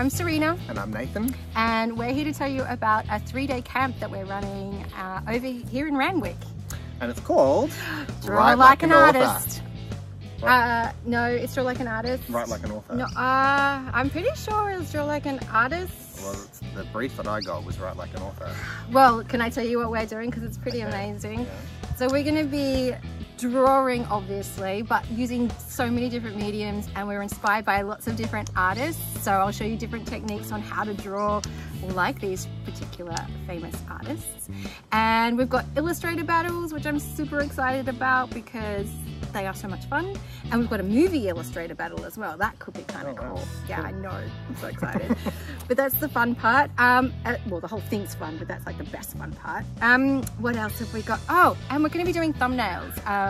I'm Serena. And I'm Nathan. And we're here to tell you about a three-day camp that we're running uh, over here in Randwick. And it's called Draw Write Like, like an, an Artist. Uh, no, it's Draw Like an Artist. Write Like an Author. No, uh, I'm pretty sure it's Draw Like an Artist. Well, the brief that I got was Write Like an Author. Well, can I tell you what we're doing? Because it's pretty amazing. Yeah. So we're going to be drawing obviously but using so many different mediums and we're inspired by lots of different artists so I'll show you different techniques on how to draw like these particular famous artists and we've got illustrator battles which I'm super excited about because they are so much fun. And we've got a movie illustrator battle as well. That could be kind of oh, cool. Wow. Yeah. I know. I'm so excited. but that's the fun part. Um, uh, well, the whole thing's fun, but that's like the best fun part. Um, what else have we got? Oh, and we're going to be doing thumbnails um,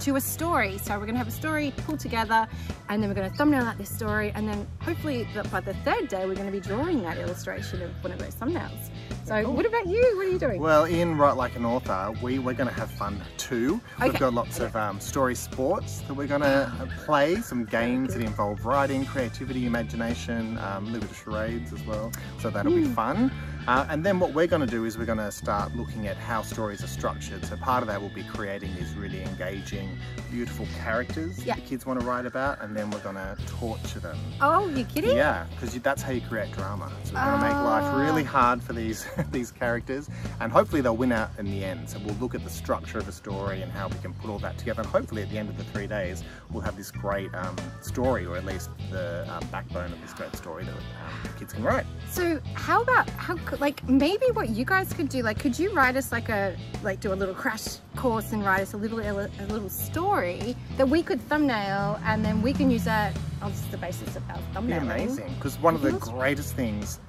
to a story. So we're going to have a story pulled together and then we're going to thumbnail out this story. And then hopefully by the third day, we're going to be drawing that illustration of one of those thumbnails. So cool. what about you? What are you doing? Well, in Write Like an Author, we, we're going to have fun too. Okay. We've got lots of um, story sports that we're going to play, some games that involve writing, creativity, imagination, um, a little bit of charades as well. So that'll mm. be fun. Uh, and then what we're going to do is we're going to start looking at how stories are structured. So part of that will be creating these really engaging, beautiful characters yeah. that kids want to write about, and then we're going to torture them. Oh, you're kidding? Yeah, because that's how you create drama. So we're going to make life really ah. hard for these these characters, and hopefully they'll win out in the end. So we'll look at the structure of a story and how we can put all that together. And hopefully at the end of the three days, we'll have this great um, story, or at least the um, backbone of this great story that um, kids can write. So how about how like maybe what you guys could do like could you write us like a like do a little crash course and write us a little a little story that we could thumbnail and then we can use that as the basis of our thumbnail. amazing because one of the greatest things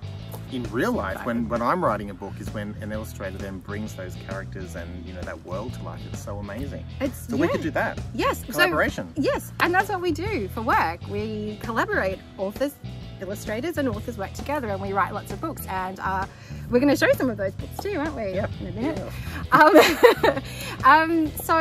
in real life when when I'm writing a book is when an illustrator then brings those characters and you know that world to life. It's so amazing. It's, so yeah. we could do that. Yes. Collaboration. so, yes. And that's what we do for work. We collaborate authors illustrators and authors work together and we write lots of books and uh, we're going to show some of those books too, aren't we? Yep. In a minute. Um, um, so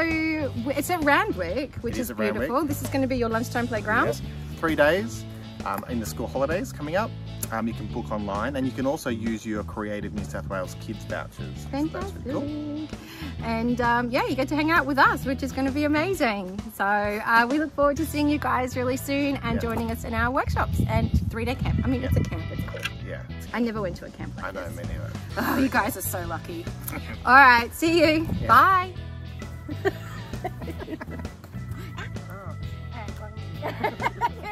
it's at Randwick, which it is, is beautiful. Randwick. This is going to be your lunchtime playground. Yes. Three days um, in the school holidays coming up. Um, you can book online and you can also use your Creative New South Wales Kids vouchers. Fantastic. So really cool. And um, yeah, you get to hang out with us, which is going to be amazing. So uh, we look forward to seeing you guys really soon and yeah. joining us in our workshops and three-day camp. I mean, yeah. it's a camp. It's yeah. I never went to a camp like I know, me neither. Oh, you guys are so lucky. All right, see you. Yeah. Bye.